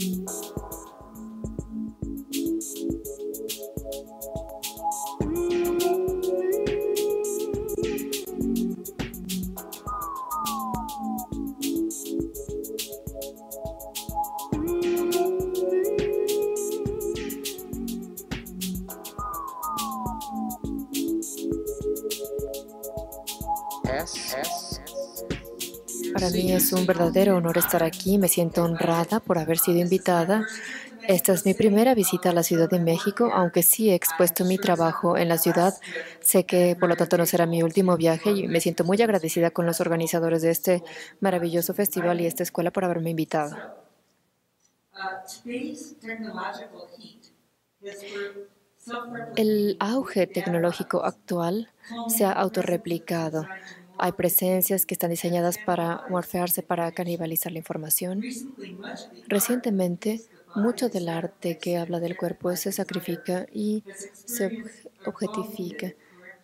Música uhum. Es un verdadero honor estar aquí. Me siento honrada por haber sido invitada. Esta es mi primera visita a la Ciudad de México, aunque sí he expuesto mi trabajo en la ciudad. Sé que por lo tanto no será mi último viaje y me siento muy agradecida con los organizadores de este maravilloso festival y esta escuela por haberme invitado. El auge tecnológico actual se ha autorreplicado. Hay presencias que están diseñadas para morfearse, para canibalizar la información. Recientemente, mucho del arte que habla del cuerpo se sacrifica y se objetifica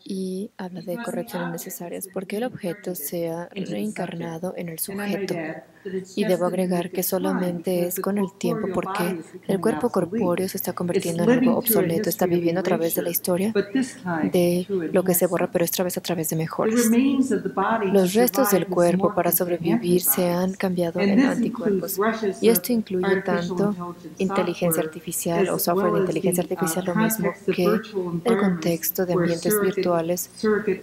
y habla de correcciones necesarias porque el objeto se ha reencarnado en el sujeto. Y debo agregar que solamente es con el tiempo porque el cuerpo corpóreo se está convirtiendo en algo obsoleto, está viviendo a través de la historia de lo que se borra, pero esta vez a través de mejores. Los restos del cuerpo para sobrevivir se han cambiado en anticuerpos y esto incluye tanto inteligencia artificial o software de inteligencia artificial lo mismo que el contexto de ambientes virtuales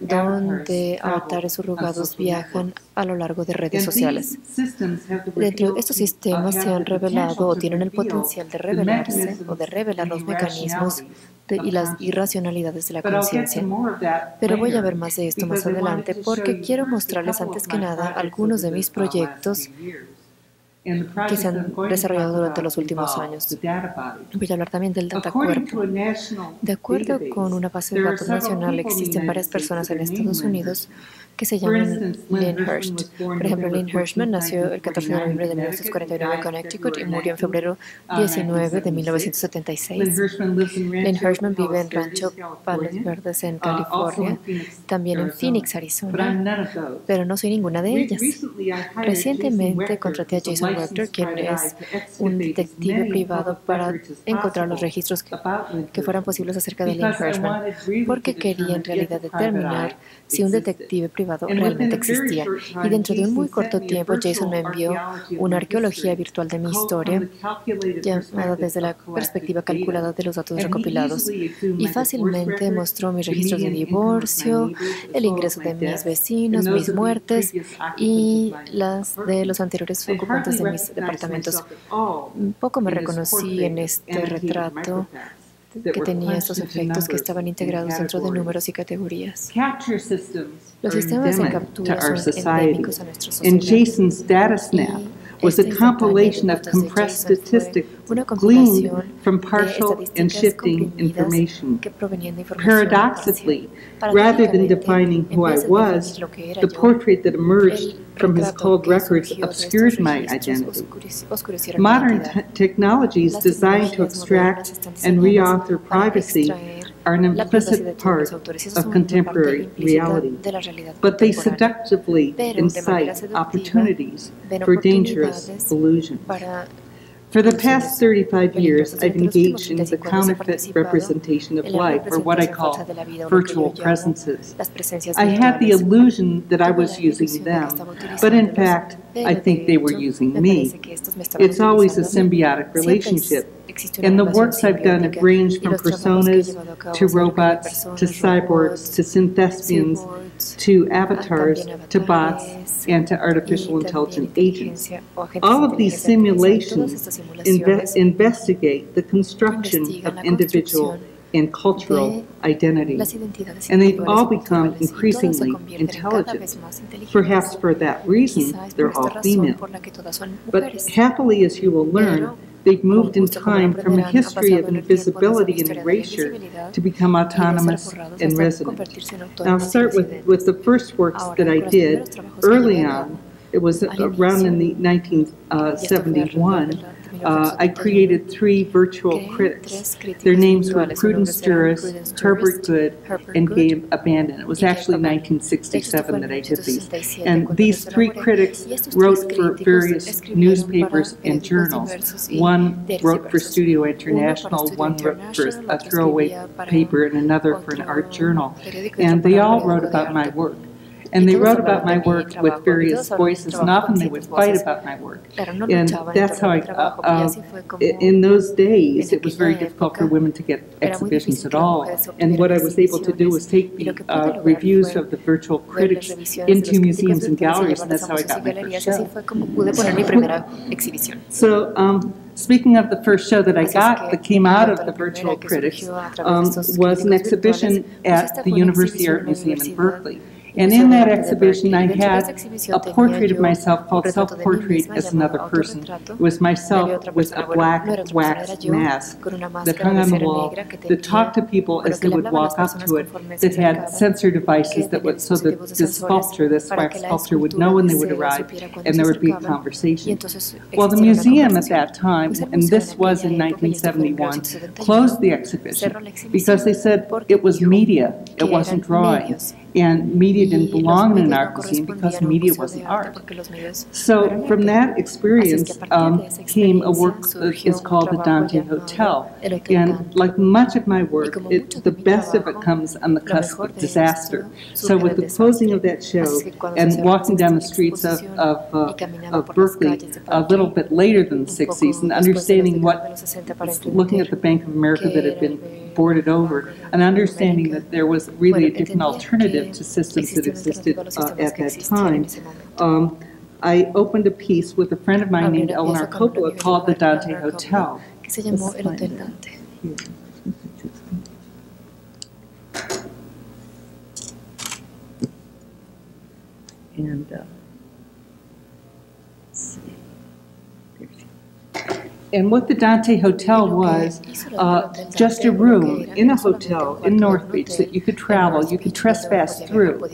donde avatares surrugados viajan a lo largo de redes sociales. Dentro estos sistemas se han revelado o tienen el potencial de revelarse o de revelar los mecanismos y las uh-huh. irracionalidades de la conciencia. Pero voy a ver más de esto más adelante porque quiero mostrarles antes que nada algunos de mis proyectos que se han desarrollado durante los últimos años. Voy a hablar también del cuerpo. De acuerdo con una base de datos nacional, existen varias personas en Estados Unidos que se llaman Lynn Hurst. Por ejemplo, Lynn Hirschman nació el 14 de noviembre de 1949 en Connecticut y murió en febrero 19 uh, de 1976. Lynn Hirschman vive en Rancho Palos Verdes en uh, California, también en Phoenix, Arizona, pero no soy ninguna de ellas. Recientemente contraté a Jason Rector, quien es un detective privado, para encontrar los registros que, fueran posibles acerca de Lynn Hirschman, porque quería en realidad determinar si un detective privado realmente existía. Y dentro de un muy corto tiempo, Jason me envió una arqueología virtual de mi historia, llamada desde la perspectiva calculada de los datos recopilados. Y fácilmente mostró mis registros de divorcio, el ingreso de mis vecinos, mis muertes y las de los anteriores ocupantes de mis departamentos. Poco me reconocí en este retrato que tenía estos efectos que estaban integrados dentro de números y categorías. Los sistemas de captura son endémicos a nuestra sociedad. And Jason's data snap was a compilation of compressed statistics gleaned from partial and shifting information. Paradoxically, rather than defining who I was, the portrait that emerged from his cold records obscured my identity. Modern technologies designed to extract and reauthor privacy are an implicit part of contemporary reality, but they seductively incite opportunities for dangerous illusions. For the past 35 years, I've engaged in the counterfeit representation of life, or what I call virtual presences. I had the illusion that I was using them, but in fact, I think they were using me. It's always a symbiotic relationship. And the works I've done have ranged from personas to robots to cyborgs to synthespians to avatars, to bots, and to artificial intelligence agents. All of these simulations inve investigate the construction of individual and cultural identity. And they've all become increasingly intelligent. Perhaps for that reason, they're all female. But happily, as you will learn, They've moved in time from a history of invisibility and erasure to become autonomous and resident. Now, I'll start with, with the first works that I did early on. It was around in the 1971 uh, I created three virtual critics. Their names were Prudence Juris, Herbert Good, and Gabe Abandon. It was actually 1967 that I did these. And these three critics wrote for various newspapers and journals. One wrote for Studio International, one wrote for a throwaway paper, and another for an art journal. And they all wrote about my work and they wrote about my work with various voices, and often they would fight about my work. And that's how I, uh, uh, in those days, it was very difficult for women to get exhibitions at all. And what I was able to do was take the uh, reviews of the virtual critics into museums and galleries, and that's how I got my first show. So, um, Speaking of the first show that I got that came out of the virtual critics um, was an exhibition at the University Art Museum in Berkeley. And in that exhibition, I had a portrait of myself called Self Portrait as Another Person. It was myself with a black wax mask that hung on the wall that talked to people as they would walk up to it, that had sensor devices that would, so that the sculpture, this wax sculpture, would know when they would arrive and there would be a conversation. Well, the museum at that time, and this was in 1971, closed the exhibition because they said it was media, it wasn't drawing. And media media didn't belong in an art museum because media wasn't art. So from that experience um, came a work that uh, is called the Dante Hotel. And like much of my work, it, the best of it comes on the cusp of disaster. So with the closing of that show and walking down the streets of, of, uh, of Berkeley a little bit later than the 60s and understanding what, looking at the Bank of America that had been boarded over, and understanding that there was really a different alternative to systems that existed uh, at that time. Um, I opened a piece with a friend of mine named Eleanor Coppola called the Dante Hotel. And uh, see. And what the Dante Hotel was, uh, just a room in a hotel in North Beach that you could travel, you could trespass through,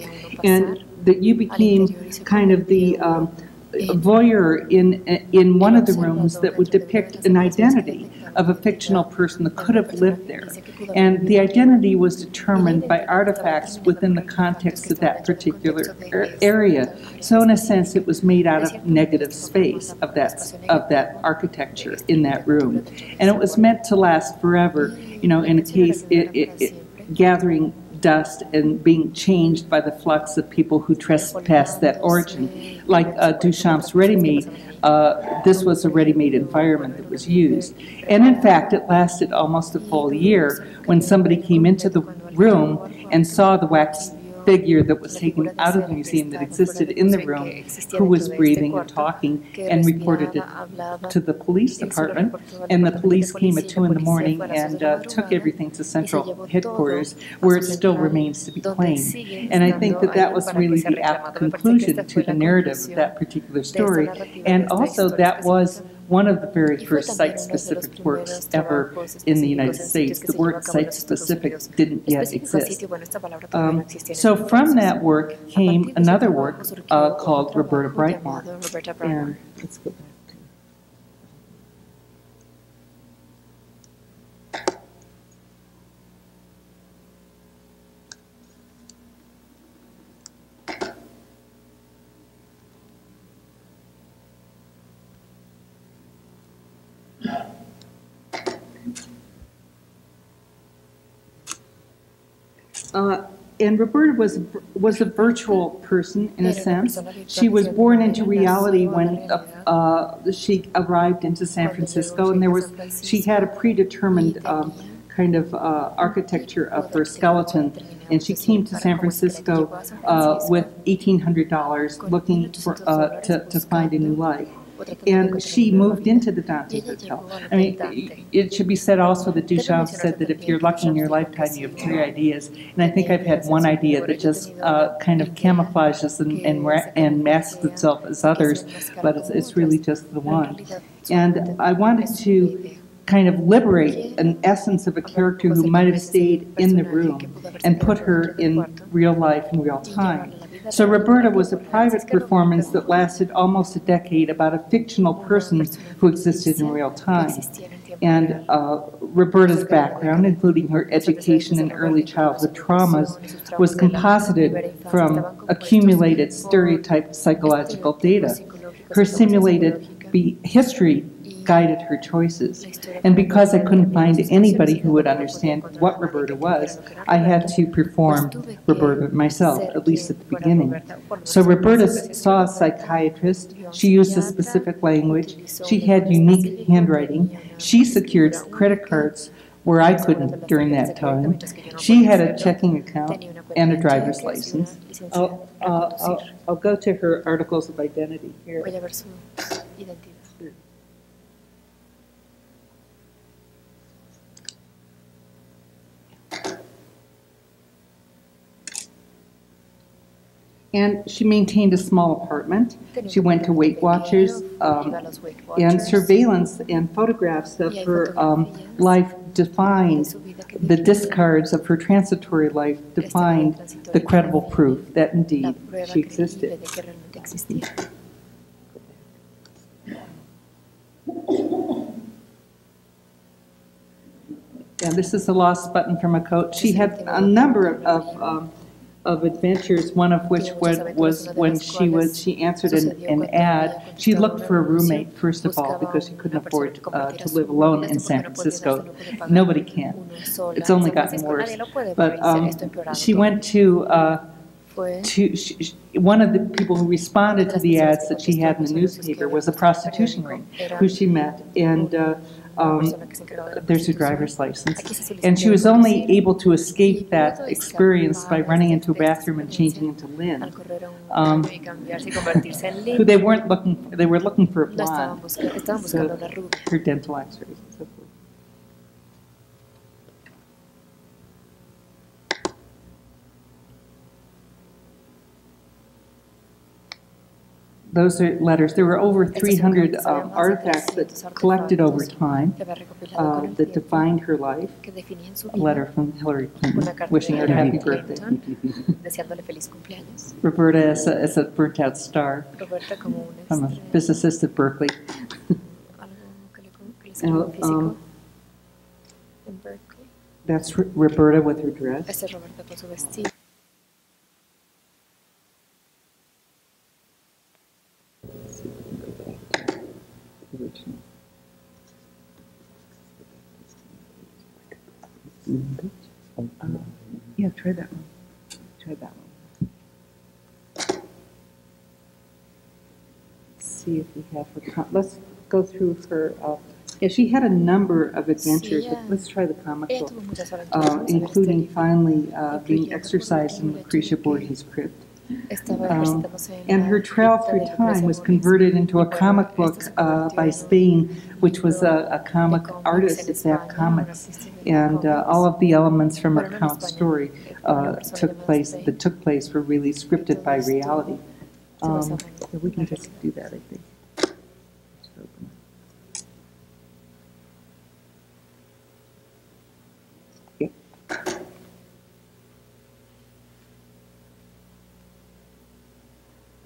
and that you became kind of the um, voyeur in in one of the rooms that would depict an identity of a fictional person that could have lived there. And the identity was determined by artifacts within the context of that particular area. So in a sense, it was made out of negative space of that of that architecture in that room, and it was meant to last forever. You know, in a case, it, it, it gathering dust and being changed by the flux of people who trespass that origin. Like uh, Duchamp's ready made, uh, this was a ready made environment that was used. And in fact, it lasted almost a full year when somebody came into the room and saw the wax figure that was taken out of the museum that existed in the room who was breathing and talking and reported it to the police department. And the police came at 2 in the morning and uh, took everything to central headquarters, where it still remains to be claimed. And I think that that was really the apt conclusion to the narrative of that particular story. And also, that was one of the very first site-specific works ever in the United States. The word site-specific didn't yet exist. Um, so from that work came another work uh, called Roberta Breitbart. And Uh, and Roberta was was a virtual person in a sense. She was born into reality when uh, she arrived into San Francisco, and there was she had a predetermined um, kind of uh, architecture of her skeleton, and she came to San Francisco uh, with eighteen hundred dollars, looking for uh, to to find a new life and she moved into the Dante hotel. I mean, it should be said also that Duchamp said that if you're lucky in your lifetime, you have three ideas. And I think I've had one idea that just uh, kind of camouflages and, and, and, masks itself as others, but it's, it's really just the one. And I wanted to kind of liberate an essence of a character who might have stayed in the room and put her in real life in real time. So Roberta was a private performance that lasted almost a decade about a fictional person who existed in real time. And uh, Roberta's background, including her education and early childhood traumas, was composited from accumulated stereotyped psychological data. Her simulated history guided her choices. And because I couldn't find anybody who would understand what Roberta was, I had to perform Roberta myself, at least at the beginning. So Roberta saw a psychiatrist. She used a specific language. She had unique handwriting. She secured credit cards where I couldn't during that time. She had a checking account and a driver's license. I'll, uh, I'll, I'll go to her articles of identity here. and she maintained a small apartment. She went to Weight Watchers um, and surveillance and photographs of her um, life defined, the discards of her transitory life defined the credible proof that indeed she existed. Yeah, this is a lost button from a coat. She had a number of, of um, of adventures, one of which was when she was she answered an, an ad. She looked for a roommate first of all because she couldn't afford uh, to live alone in San Francisco. Nobody can. It's only gotten worse. But um, she went to. Uh, to, she, one of the people who responded to the ads that she had in the newspaper was a prostitution ring who she met and uh, um, there's a driver's license. And she was only able to escape that experience by running into a bathroom and changing into Lynn, um, who they weren't looking for. They were looking for a blonde, so her dental x-rays. those are letters. There were over 300 uh, artifacts that collected over time uh, that defined her life. A letter from Hillary Clinton wishing her happy birthday. Roberta as a, as a burnt out star. I'm a physicist at Berkeley. and, um, that's Roberta with her dress. original. Uh, yeah, try that one. Try that one. see if we have her. let's go through her. Uh, yeah, she had a number of adventures, but let's try the comical, uh, including finally uh, being exercised in Lucretia Borden's crypt. Um, and her trail through time was converted into a comic book uh, by Spain, which was a, a comic artist, it's that comics. And uh, all of the elements from her count story uh, took place, that took place were really scripted by reality. Um, we can just do that, I think.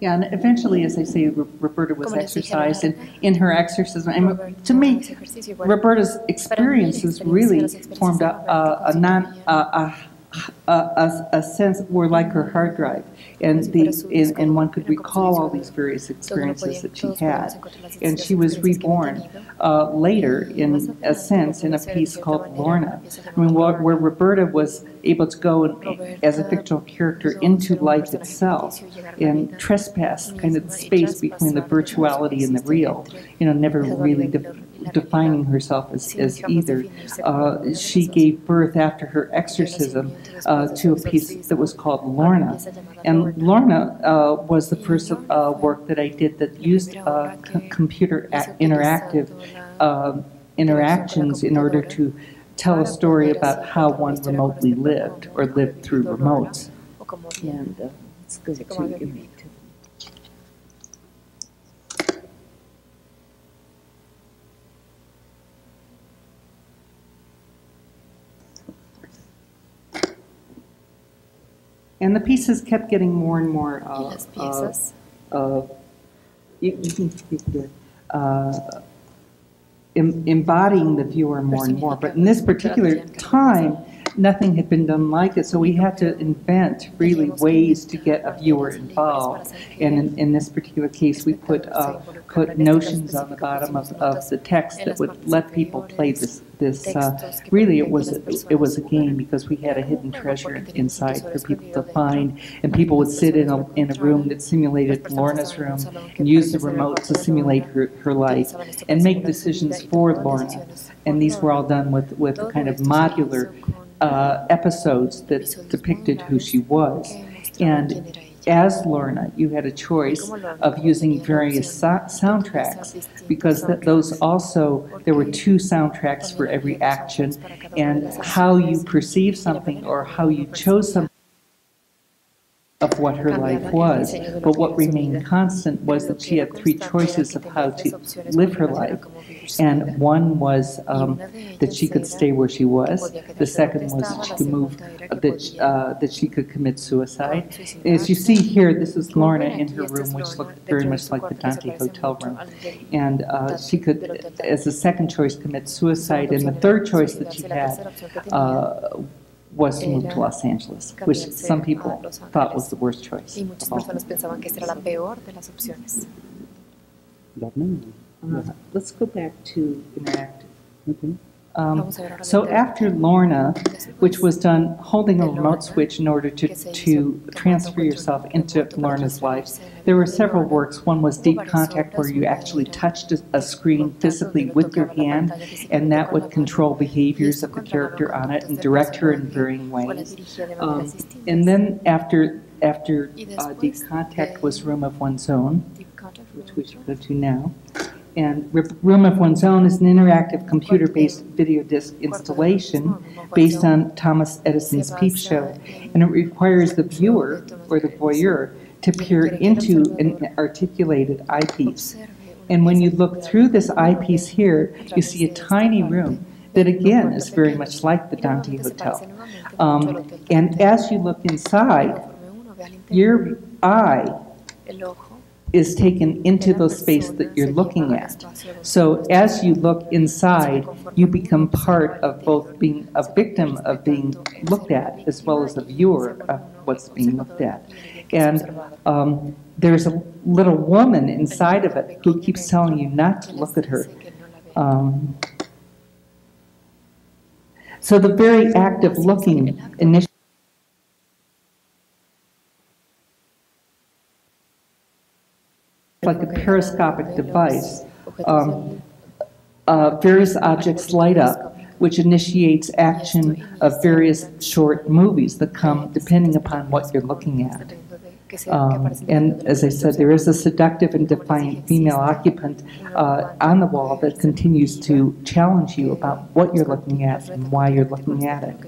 Yeah, and eventually, as I say, Roberta was exercised, and in her exorcism, and to me, Roberta's experiences really formed a, a, a non a, a a, a, a, sense were like her hard drive, and the and, and one could recall all these various experiences that she had, and she was reborn uh, later in a sense in a piece called Lorna. I mean, where, where Roberta was able to go and, as a fictional character into life itself and trespass kind of the space between the virtuality and the real, you know, never really de defining herself as, as either. Uh, she gave birth after her exorcism uh, to a piece that was called Lorna. And Lorna uh, was the first uh, work that I did that used uh, computer interactive um, interactions in order to tell a story about how one remotely lived or lived through remotes. And, uh, And the pieces kept getting more and more. of, yes, pieces. of, you, you can speak to uh, em, embodying the viewer more and more. But in this particular time, nothing had been done like it, so we had to invent really ways to get a viewer involved. And in, in this particular case, we put uh, put notions on the bottom of, of the text that would let people play this. This uh, really, it was a, it was a game because we had a hidden treasure inside for people to um, find, and people would sit in a in a room that simulated Lorna's room and use the remote to simulate her, her life and make decisions for Lorna. And these were all done with with kind of modular uh, episodes that depicted who she was. And as Lorna, you had a choice of using various so- soundtracks because th- those also, there were two soundtracks for every action, and how you perceive something or how you chose something of what her life was. But what remained constant was that she had three choices of how to live her life. And one was um, that she could stay where she was. The second was that she could move, uh, that, uh, that she could commit suicide. As you see here, this is Lorna in her room, which looked very much like the Dante hotel room. And uh, she could, as a second choice, commit suicide. And the third choice that she had was to move to Los Angeles, which some people thought was the worst choice. Y muchas personas pensaban que era la peor de las opciones. Uh-huh. Let's go back to interactive. Okay. Um, so after Lorna, which was done holding a remote switch in order to, to transfer yourself into Lorna's life, there were several works. One was deep contact, where you actually touched a screen physically with your hand, and that would control behaviors of the character on it and direct her in varying ways. Um, and then after after uh, deep contact was room of one's own, which we should go to now and Room of One's Own is an interactive computer-based video disc installation based on Thomas Edison's Peep Show, and it requires the viewer or the voyeur to peer into an articulated eyepiece. And when you look through this eyepiece here, you see a tiny room that again is very much like the Dante Hotel. Um, and as you look inside, your eye is taken into the space that you're looking at. So as you look inside, you become part of both being a victim of being looked at as well as a viewer of what's being looked at. And um, there's a little woman inside of it who keeps telling you not to look at her. Um, so the very act of looking initially. periscopic device, um, uh, various objects light up, which initiates action of various short movies that come depending upon what you're looking at. Um, and as I said, there is a seductive and defiant female occupant uh, on the wall that continues to challenge you about what you're looking at and why you're looking at it.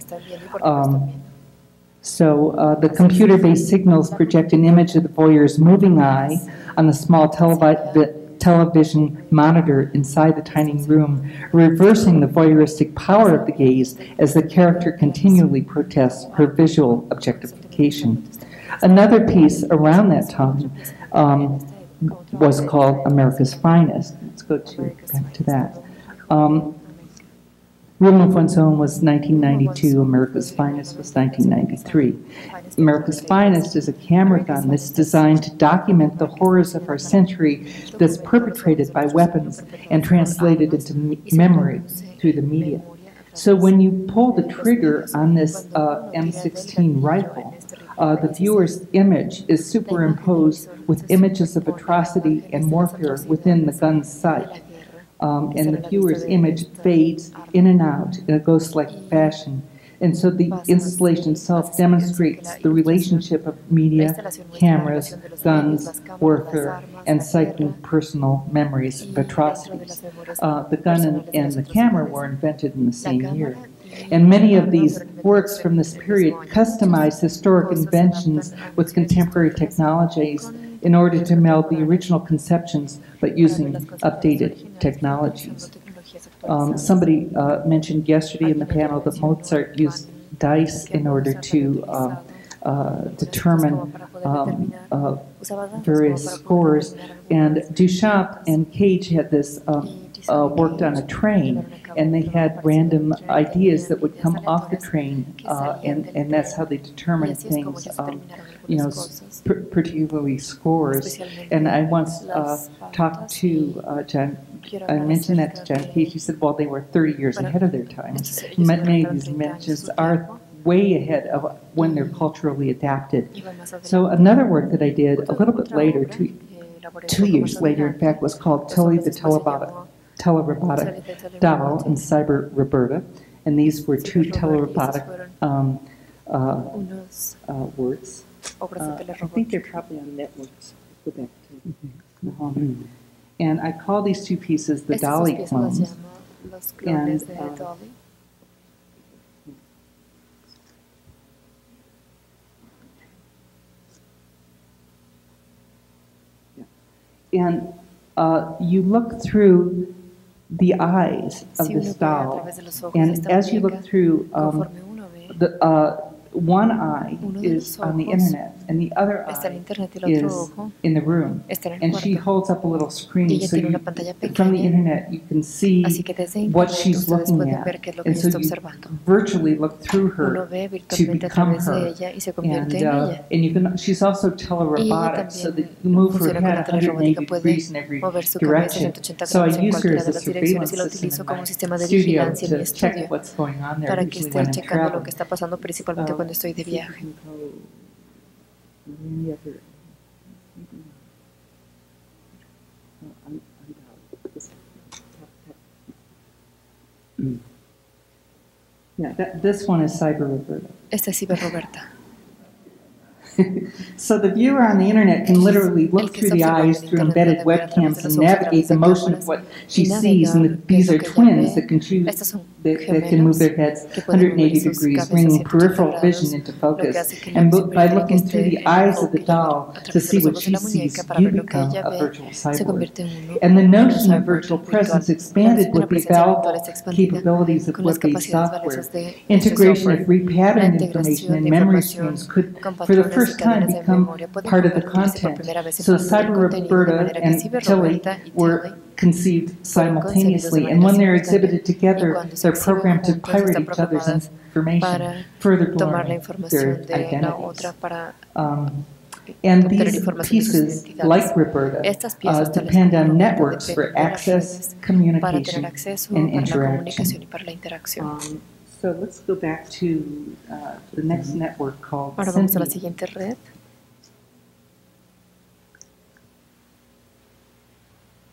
Um, so uh, the computer-based signals project an image of the voyeur's moving eye on the small televi- television monitor inside the tiny room, reversing the voyeuristic power of the gaze as the character continually protests her visual objectification. Another piece around that time um, was called America's Finest. Let's go to, back to that. Um, Room of One's Own was 1992, America's Finest was 1993. America's Finest is a camera gun that's designed to document the horrors of our century that's perpetrated by weapons and translated into me- memory through the media. So when you pull the trigger on this uh, M16 rifle, uh, the viewer's image is superimposed with images of atrocity and warfare within the gun's sight um, and the viewer's image fades in and out in a ghost-like fashion. And so the installation itself demonstrates the relationship of media, cameras, guns, warfare, and cycling personal memories of atrocities. Uh, the gun and, and the camera were invented in the same year. And many of these works from this period customize historic inventions with contemporary technologies in order to meld the original conceptions but using updated technologies. Um, somebody uh, mentioned yesterday in the panel that Mozart used dice in order to um, uh, determine um, uh, various scores, and Duchamp and Cage had this um, uh, worked on a train, and they had random ideas that would come off the train, uh, and, and that's how they determined things, um, you know, particularly scores. And I once uh, talked to uh, John, I mentioned that to John He said, well, they were 30 years ahead of their time. Many of these mentions are way ahead of when they're culturally adapted. So another work that I did a little bit later, two, two years later, in fact, was called Tilly the Telebaba telerobotic doll and cyber Roberta. And these were two telerobotic um, uh, oh, uh, words. Uh, I think they're probably on networks. Mm-hmm. And I call these two pieces the Dolly clones. And, uh, And uh, you look through the eyes of the doll, And as you look through, um, the, uh, one eye is on the internet, está el internet y el otro ojo está en el cuarto. Y ella tiene una pantalla pequeña. Así que desde internet ustedes pueden ver qué es lo que está observando. Uno ve virtualmente a través de ella y se convierte en uh, ella. Y ella también funciona con la telerobótica, puede mover su cabeza 180 grados en cualquiera de las direcciones y la utilizo como un sistema de vigilancia en mi estudio para que esté checando lo que está pasando, principalmente uh, cuando estoy de viaje. any other mm. Yeah, that, this one is Cyber Roberta. Esta es Cyber Roberta. so the viewer on the internet can literally look through the eyes through embedded webcams and navigate the motion of what she sees, and these are twins that can choose that, can move their heads 180 degrees, bringing peripheral vision into focus. And by looking through the eyes of the doll to see what she sees, you become a virtual cyborg. And the notion of virtual presence expanded with the available capabilities of web-based software. Integration of repatterned information and memory streams could, for the first time, become part of the content. So Cyber Roberta and Tilly were conceived simultaneously, and when they're exhibited together, they're programmed to pirate each other's information, further blurring their identities. Um, and these pieces, like Roberta, uh, depend on networks for access, communication, and interaction. Um, so let's go back to uh, the next network called Ahora vamos a la siguiente red.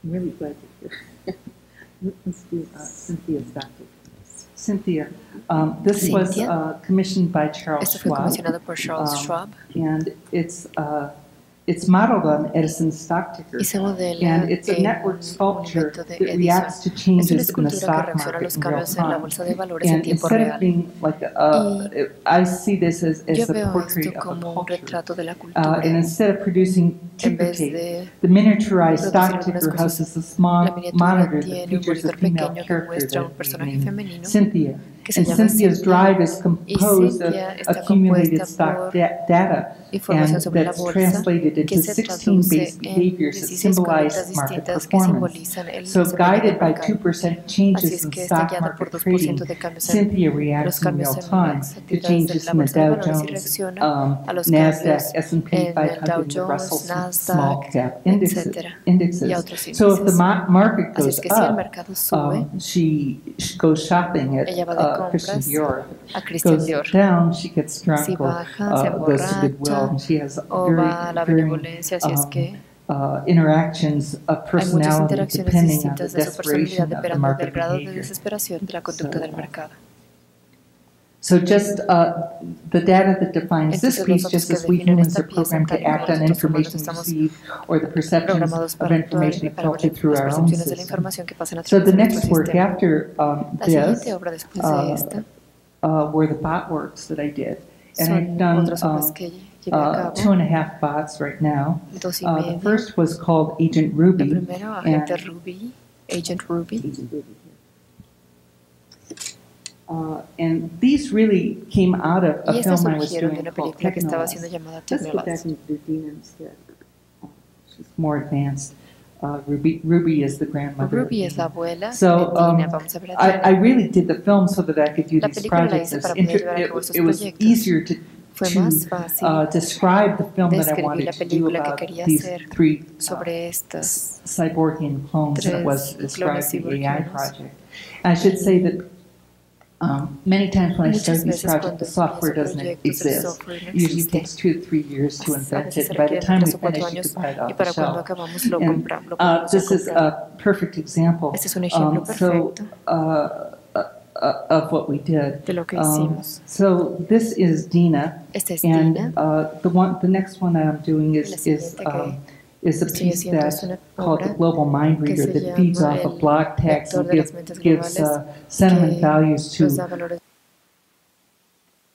I'm really glad you're here. Let's do uh, Cynthia's back. Cynthia, um, this Cynthia? was uh, commissioned by Charles Schwab. por Charles um, Schwab. And it's uh, it's modeled on Edison's stock ticker, and eh, it's a network sculpture that reacts to changes in the stock market in real time. And instead of being like, I see this as, as a portrait of a culture. Uh, and instead of producing ticker tape, the miniaturized stock ticker houses a small monitor that features a female character, named Cynthia, que se llama Drive is composed of accumulated stock data and that's translated into 16 base behaviors that symbolize market performance. So guided by 2% changes in stock market trading, Cynthia reacts in real time to changes in the Dow Jones, um, NASDAQ, S&P 500, the Russell Small Cap indices. indices. So if the market goes up, um, she goes shopping at uh, Dior. A Christian Dior. she gets drunk si baja, uh, she has la si es um, que uh, interactions of personality hay on interacciones distintas de su personalidad del grado de desesperación de la conducta del mercado. So just uh, the data that defines this piece, just as we humans are programmed to act on information received or the perceptions of information filter through our own systems. So the next work after um, this uh, uh, were the bot works that I did. And I've done um, uh, two and a half bots right now. Uh, the first was called Agent Ruby. Agent Ruby. Agent Ruby. Uh, and this really came out of a film I was doing de called Technolize. Let's go back into the demons here. Uh, she's more advanced. Uh, Ruby, Ruby is the grandmother. Ruby es la abuela. So um, I, I, really did the film so that I could do these projects. It, it, it was easier to to uh, describe the film that I wanted to do about these three uh, cyborgian clones that was described the AI project. And I should say that um, many times when I start these projects, the software doesn't exist. Usually takes two to three years to invent it. By the time we finish, you can buy it off the shelf. And, uh, this is a perfect example. Um, so, uh, uh, uh, of what we did. Um, so this is Dina, and uh, the one, the next one I'm doing is is um, is a piece that's called the Global Mind Reader that feeds off of block text and give, gives uh, sentiment values to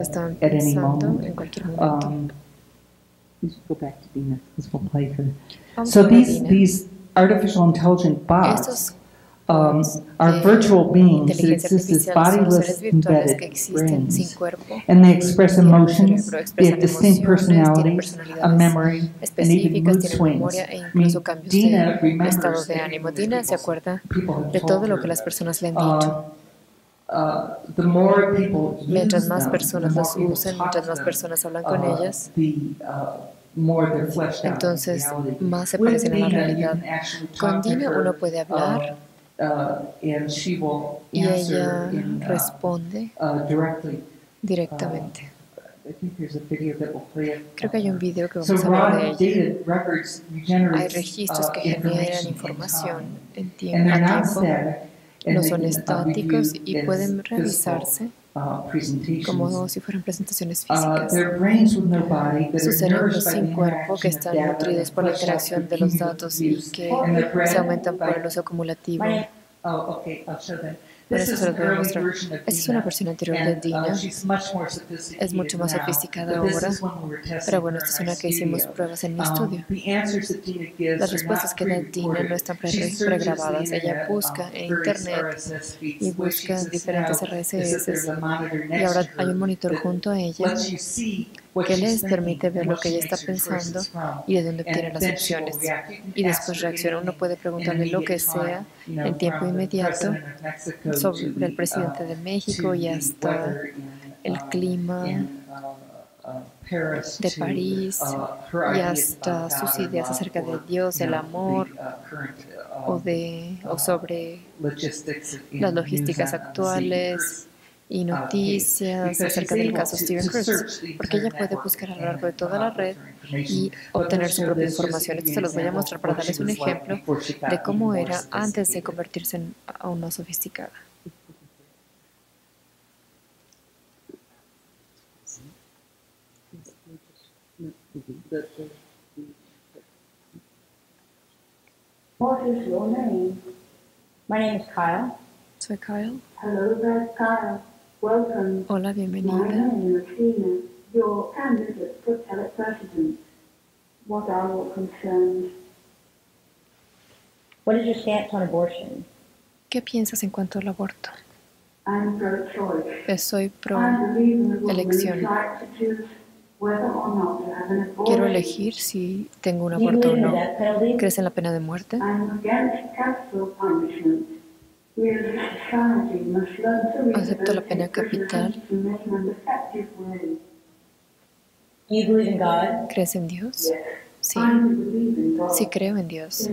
at any moment. Um, you go back to Dina because will play for So these, these artificial intelligent bots Um, son virtual beings that exist as bodiless, embedded brains. And they express emotions, they have distinct personalities, a memory, and even e Dina se acuerda de todo lo que las personas le han uh, dicho. Uh, mientras más personas las usan, mientras más personas hablan con uh, ellas, entonces más se parecen a la realidad. Con Dina uno puede hablar. Uh, y ella responde directamente. Creo que hay un video que vamos a ver de ella. Hay registros uh, que generan información en tiempo no son uh, estáticos y pueden revisarse Uh, como si fueran presentaciones uh, físicas. Sus cerebros sin cuerpo que están nutridos por la interacción de los datos y que se aumentan por el uso acumulativo. Oh, pero eso Esta es una versión anterior de uh, Dina. Es mucho más sofisticada ahora. Pero bueno, esta es una que hicimos pruebas en mi um, estudio. Las respuestas que da Dina no están pregrabadas. Ella um, busca en Internet y busca diferentes RSS. Y ahora hay un monitor junto a ella. Pues que les permite ver lo que ella está pensando y de dónde obtiene las opciones. Y después reacciona. Uno puede preguntarle lo que sea en tiempo inmediato sobre el presidente de uh, México y hasta el uh, clima uh, de París y hasta sus ideas acerca de Dios, del amor o, um, de, o sobre las logísticas actuales y ah, noticias acerca del caso Steven Cruz, porque ella puede buscar a lo largo de toda la red y obtener su propia información. Esto se los voy a mostrar para darles un ejemplo de cómo era antes de convertirse en una sofisticada. Kyle. Soy Kyle. Kyle. Hola, bienvenida. ¿Qué piensas en cuanto al aborto? Pues soy pro elección. Quiero elegir si tengo un aborto o no. ¿Crees en la pena de muerte? Acepto la pena capital. ¿Crees en Dios? Sí. Sí creo en Dios.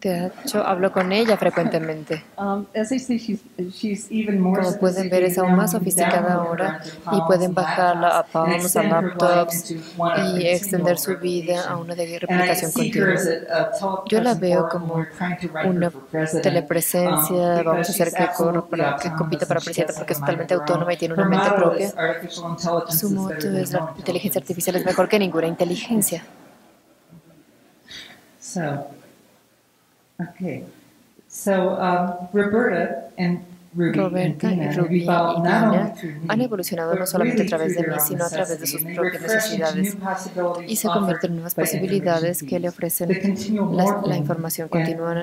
De hecho, hablo con ella frecuentemente. Um, como pueden ver, es aún más sofisticada ahora y pueden bajarla a palms, a laptops y extender su vida a una de replicación continua. Yo la veo como una telepresencia, um, vamos a hacer que, para, que compita para presidente porque es totalmente autónoma y tiene una mente propia. Su moto es la inteligencia artificial es mejor que ninguna inteligencia. Okay. So, um, Roberta y Ruby han evolucionado no solamente a través de mí, sino a través de sus propias necesidades y se convierten en nuevas posibilidades que le ofrecen la, información continua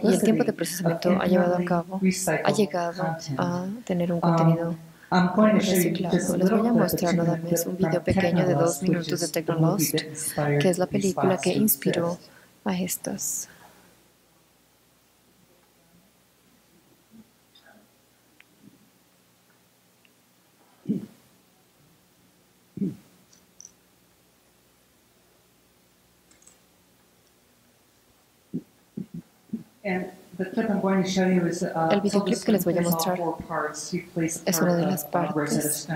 y el tiempo de procesamiento ha llevado a cabo, ha llegado a tener un um, contenido Reciclado. Les voy a mostrar nada un video pequeño de dos minutos de Technolost, que es la película que inspiró a estas. Em, Uh, El videoclip que les voy a mostrar es una de las uh, partes.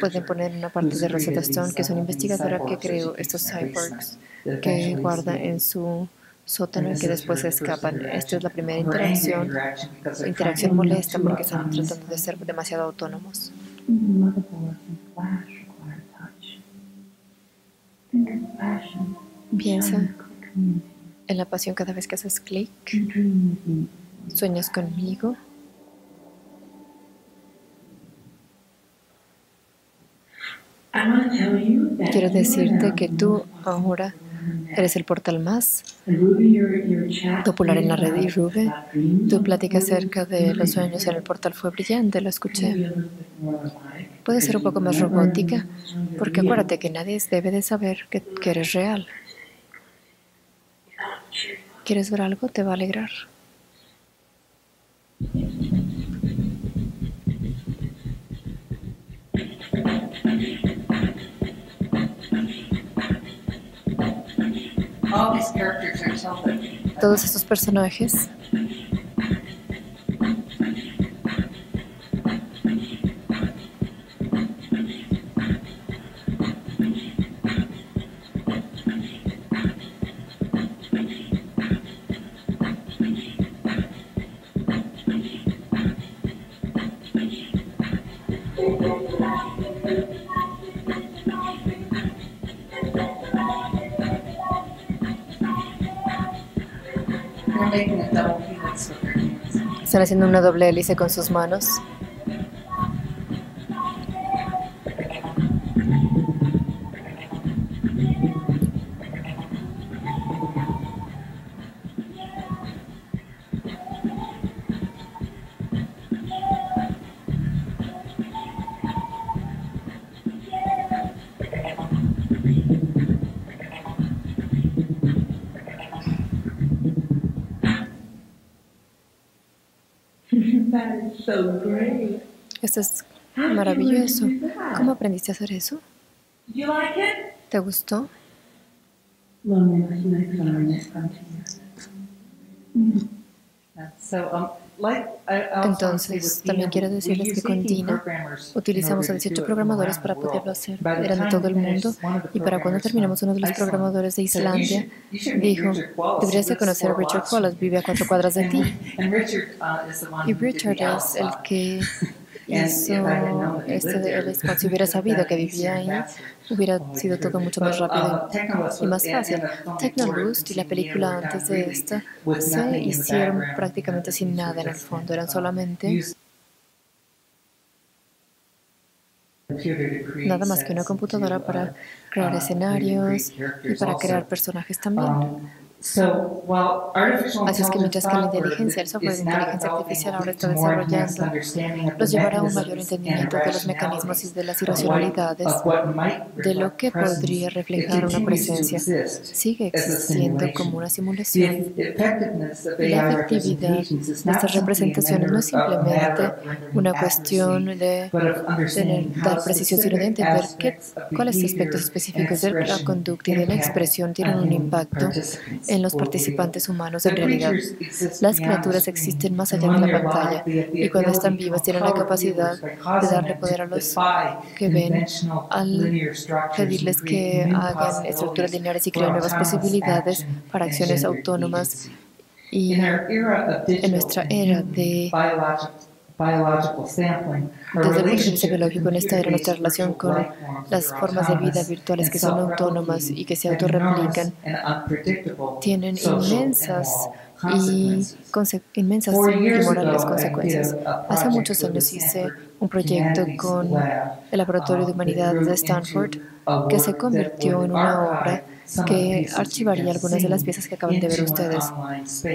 Pueden poner una parte de Rosetta Stone, que es una uh, investigadora que creó estos cyborgs que guarda en su sótano y que después escapan. Esta es la primera interacción, interacción molesta porque están tratando de ser demasiado autónomos. Piensa en la pasión cada vez que haces clic. Mm-hmm. Sueñas conmigo. Quiero decirte que tú ahora eres el portal más popular en la red y Rube. Tu plática acerca de los sueños en el portal fue brillante, lo escuché. Puede ser un poco más robótica, porque acuérdate que nadie debe de saber que, que eres real. ¿Quieres ver algo? Te va a alegrar. Todos estos personajes Están haciendo una doble hélice con sus manos. aprendiste a hacer eso? ¿Te gustó? Mm-hmm. Um, entonces, también quiero decirles que con Dina utilizamos a 18 programadores para poderlo hacer. Eran de todo el mundo. Y para cuando terminamos, uno de los programadores de Islandia dijo, deberías de conocer a Richard Wallace, vive a cuatro cuadras de ti. Uh, y Richard es el que hizo este el espacio si hubiera sabido que vivía ahí, hubiera oh, sido todo mucho más oh, oh, rápido y más fácil. Technolust y la película antes de esta se hicieron prácticamente sin nada en el fondo, eran solamente nada más que una computadora para uh, crear uh, escenarios y para crear personajes también. Um, Así es que mientras que la inteligencia, el software de inteligencia artificial ahora está desarrollando, nos llevará a un mayor entendimiento de los mecanismos y de las irracionalidades de lo que podría reflejar una presencia. Sigue existiendo como una simulación. La efectividad de estas representaciones no es simplemente una cuestión de tener tal precisión, sino de entender cuáles aspectos específicos de la conducta y de la expresión tienen un impacto en los participantes humanos en realidad. Las criaturas existen más allá de la pantalla y cuando están vivas tienen la capacidad de darle poder a los que ven al pedirles que hagan estructuras lineares y creen nuevas posibilidades para acciones autónomas y en nuestra era de pues, pues, Desde el principio biológico en esta era nuestra relación con las formas de vida virtuales que son autónomas y que se autorreplican. Tienen inmensas y inmensas y morales consecuencias. Hace muchos años hice un proyecto con el Laboratorio de um, Humanidades de Stanford que se convirtió en una obra que archivaría algunas de las piezas que acaban de ver ustedes.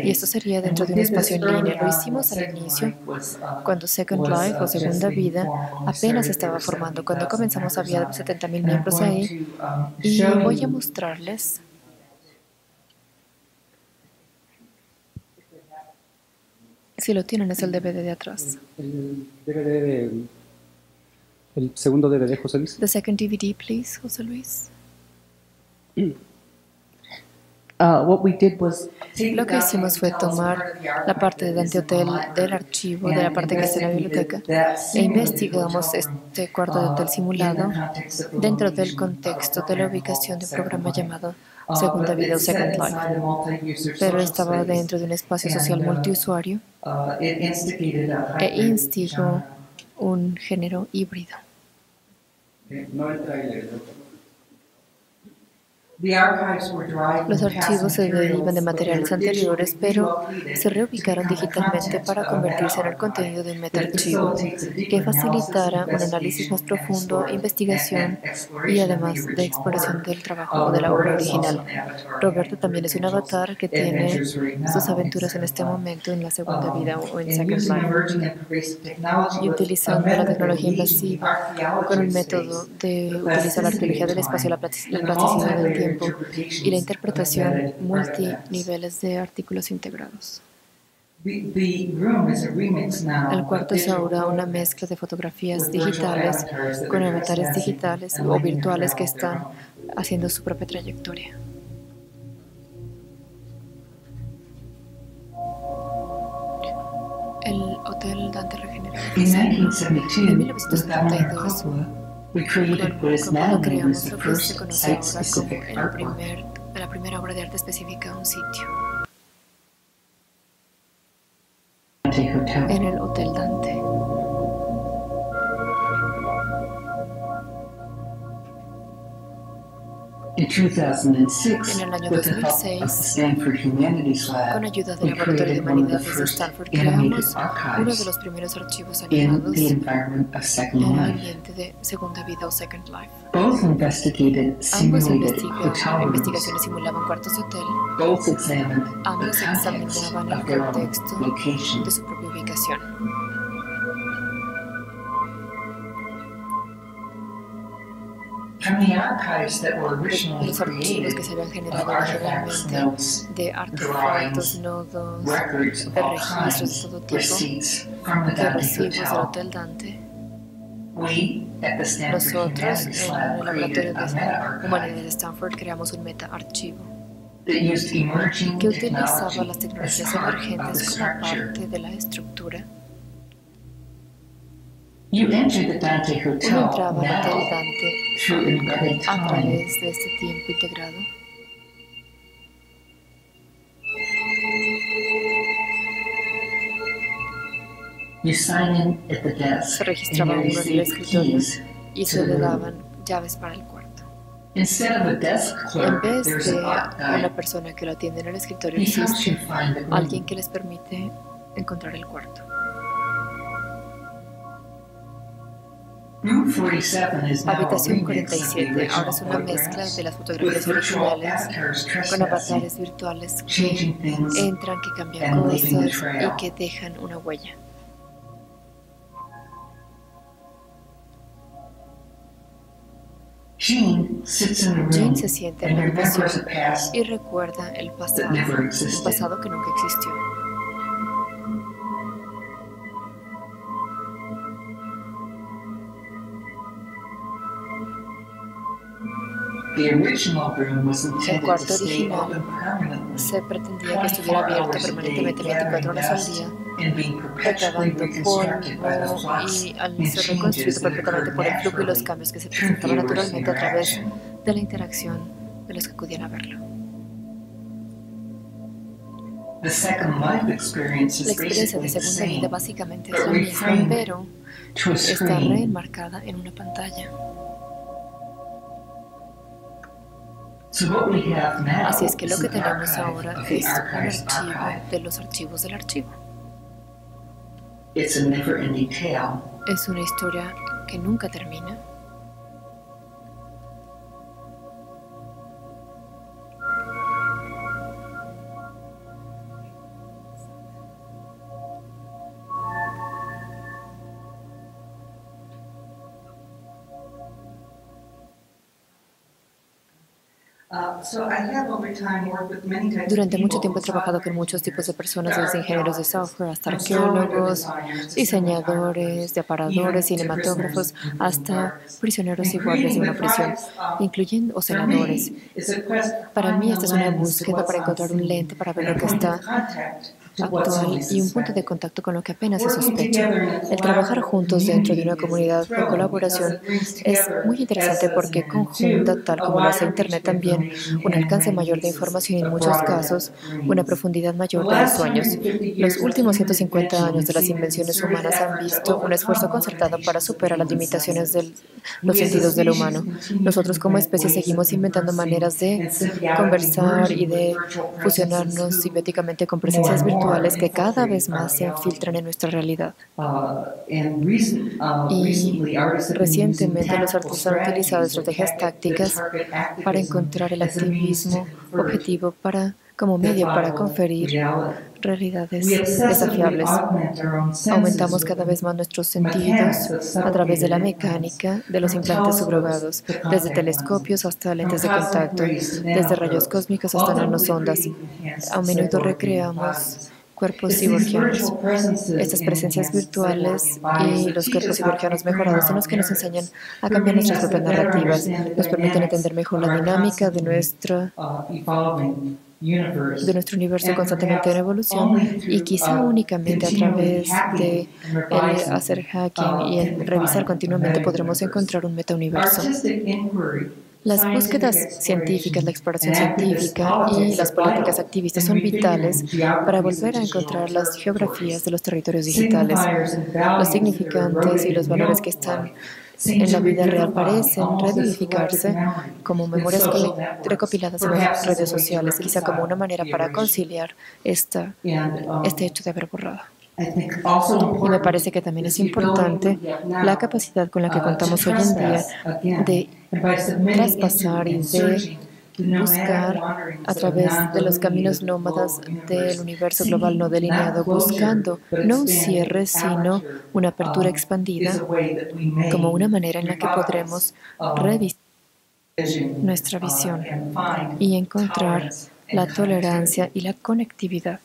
Y esto sería dentro de un espacio en línea. Lo hicimos al inicio, uh, cuando Second Life o uh, Segunda Vida apenas estaba formando. Cuando comenzamos había 70.000 uh, miembros ahí. Um, y voy a mostrarles. Si lo tienen, es el DVD de atrás. El El segundo DVD, José Luis. The second DVD, please, José Luis. Uh, lo que hicimos fue tomar la parte de Dante Hotel del archivo, de la parte que está en la biblioteca, e investigamos este cuarto de hotel simulado dentro del contexto de la ubicación de un programa llamado uh, Segunda Vida o Second Life, pero estaba dentro de un espacio social uh, multiusuario e instigó un género híbrido. Los archivos se derivan de materiales anteriores, pero se reubicaron digitalmente para convertirse en el contenido de un metaarchivo que facilitara un análisis más profundo, investigación y además de exploración del trabajo o de la obra original. Roberto también es un avatar que tiene sus aventuras en este momento en la segunda um, vida o en Second y utilizando la tecnología invasiva con el método de utilizar la arqueología del espacio, la plasticidad del y la interpretación multiniveles de artículos integrados. El cuarto es ahora una mezcla de fotografías digitales con avatares digitales o virtuales que están haciendo su propia trayectoria. El Hotel Dante Regenerador. En 1972, We creamos lo la primera obra de arte específica un sitio. En el hotel En el año 2006, con ayuda del Laboratorio de Humanidades de Stanford, creamos uno de los primeros archivos animados en el ambiente de Segunda Vida o Second Life. Ambos investigaron, investigaciones simulaban cuartos de hotel. Ambos examinaban el contexto de su propia ubicación. Los archivos que se habían generado originalmente de artefactos, nodos, de registros de todo tipo, de recibos del Hotel Dante. Nosotros, en el laboratorio de Humanidades de Stanford, creamos un meta-archivo que utilizaba las tecnologías emergentes como parte de la estructura You Hotel entraba Hotel Dante a través de este tiempo integrado. se registraba uno en el escritorio y se le daban llaves para el cuarto. En vez de una persona que lo atiende en el escritorio, existe alguien que les permite encontrar el cuarto. Habitación 47 ahora es una mezcla de las fotografías originales con avatares virtuales que entran, que cambian cosas y que dejan una huella. Jean se siente en la habitación y recuerda el pasado, el pasado que nunca existió. El cuarto original se pretendía que estuviera abierto permanentemente 24 horas al día, recabando polvo y al ser reconstruido perfectamente por el flujo y los cambios que se presentaban naturalmente a través de la interacción de los que acudían a verlo. La experiencia de segunda vida básicamente es la misma, pero está reenmarcada en una pantalla. Así es que lo que tenemos ahora es un archivo de los archivos del archivo. Es una historia que nunca termina. Durante mucho tiempo he trabajado con muchos tipos de personas, desde ingenieros de software hasta arqueólogos, diseñadores, de aparadores, cinematógrafos, hasta prisioneros y guardias de una prisión, incluyendo senadores. Para mí esta es una búsqueda para encontrar un lente para ver lo que está actual y un punto de contacto con lo que apenas se sospecha. El trabajar juntos dentro de una comunidad de colaboración es muy interesante porque conjunta, tal como lo hace Internet también, un alcance mayor de información y en muchos casos una profundidad mayor de los sueños. Los últimos 150 años de las invenciones humanas han visto un esfuerzo concertado para superar las limitaciones de los sentidos del humano. Nosotros como especie seguimos inventando maneras de conversar y de fusionarnos simbióticamente con presencias virtuales que cada vez más se filtran en nuestra realidad. Uh, uh, y recientemente los artistas han utilizado estrategias tácticas para encontrar el activismo objetivo para como medio para conferir realidades desafiables. Aumentamos cada vez más nuestros sentidos a través de la mecánica de los implantes subrogados, desde telescopios hasta lentes de contacto, desde rayos cósmicos hasta nanosondas. A menudo recreamos cuerpos ciborgianos. Estas presencias virtuales y los cuerpos ciborgianos mejorados son los que nos enseñan a cambiar nuestras propias narrativas, nos permiten entender mejor la dinámica de nuestra uh, de nuestro universo constantemente en evolución y quizá uh, únicamente a través de hacer hacking y uh, el revisar continuamente podremos encontrar un metauniverso. Las búsquedas pues, científicas, la exploración científica y pues, las políticas activistas son vitales para volver a encontrar las geografías de los territorios digitales, los significantes y los valores que están en la vida real parecen reedificarse como memorias recopiladas en las redes sociales, quizá como una manera para conciliar esta, um, este hecho de haber borrado. Y me parece que también es importante la capacidad con la que uh, contamos hoy en día de traspasar y de buscar a través de los caminos nómadas del universo global no delineado, buscando no un cierre, sino una apertura um, expandida, como una manera en la que podremos um, revisar nuestra uh, visión y encontrar la tolerancia y la conectividad.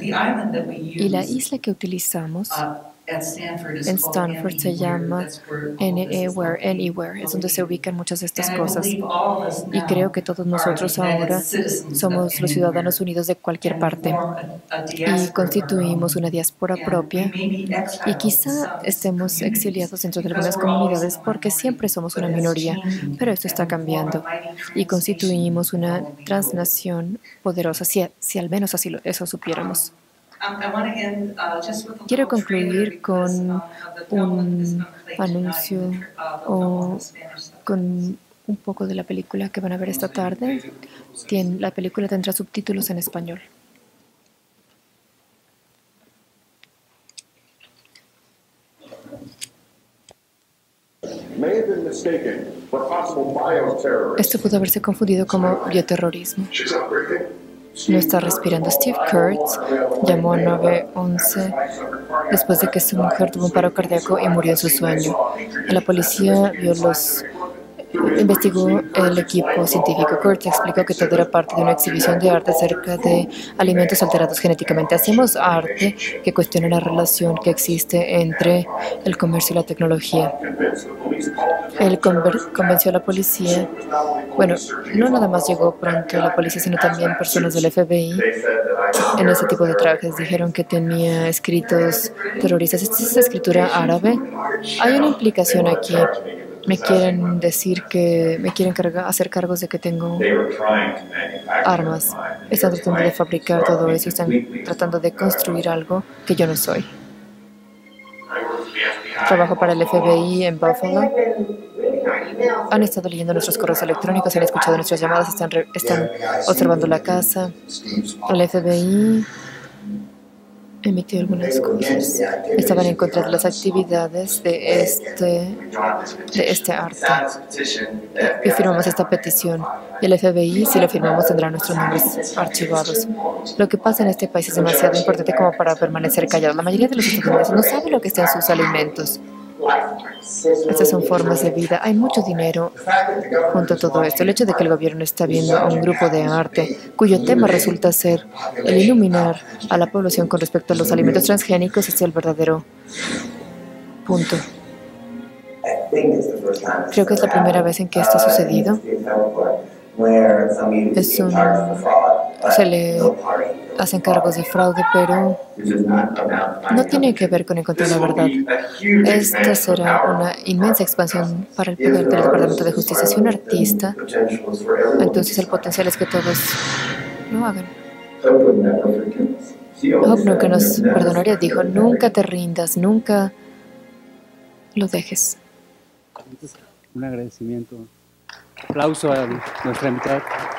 Y la isla que utilizamos en Stanford se llama Anywhere, Anywhere, es donde se ubican muchas de estas cosas. Y creo que todos nosotros ahora somos los ciudadanos unidos de cualquier parte y constituimos una diáspora propia. Y quizá estemos exiliados dentro de algunas comunidades porque siempre somos una minoría, pero esto está cambiando y constituimos una transnación poderosa, si, al menos así eso supiéramos. Uh, Quiero concluir uh, con un anuncio uh, o con un poco de la película que van a ver esta tarde. la película tendrá subtítulos en español. Esto pudo haberse confundido como bioterrorismo. No está respirando. Steve Kurtz llamó a 911 después de que su mujer tuvo un paro cardíaco y murió en su sueño. La policía los eh, investigó el equipo científico. Kurtz explicó que todo era parte de una exhibición de arte acerca de alimentos alterados genéticamente. Hacemos arte que cuestiona la relación que existe entre el comercio y la tecnología. Él convenció a la policía. Bueno, no nada más llegó pronto la policía, sino también personas del FBI en ese tipo de trajes. Dijeron que tenía escritos terroristas. Esta es escritura árabe. Hay una implicación aquí. Me quieren decir que me quieren hacer cargos de que tengo armas. Están tratando de fabricar todo eso. Están tratando de construir algo que yo no soy trabajo para el FBI en Buffalo. Han estado leyendo nuestros correos electrónicos, han escuchado nuestras llamadas, están, están observando la casa, el FBI emitió algunas cosas. Estaban en contra de las actividades de este, de este arte. Y firmamos esta petición. Y el FBI, si lo firmamos, tendrá nuestros nombres archivados. Lo que pasa en este país es demasiado importante como para permanecer callado. La mayoría de los estadounidenses no sabe lo que están sus alimentos. Estas son formas de vida. Hay mucho dinero junto a todo esto. El hecho de que el gobierno está viendo a un grupo de arte cuyo tema resulta ser el iluminar a la población con respecto a los alimentos transgénicos es el verdadero punto. Creo que es la primera vez en que esto ha sucedido. Es un, se le hacen cargos de fraude, pero no tiene que ver con encontrar la verdad. Esta será una inmensa expansión para el poder del Departamento de Justicia. Si un artista, entonces el potencial es que todos lo hagan. no nunca nos perdonaría, dijo, nunca te rindas, nunca lo dejes. Un agradecimiento Aplauso a nuestra invitada.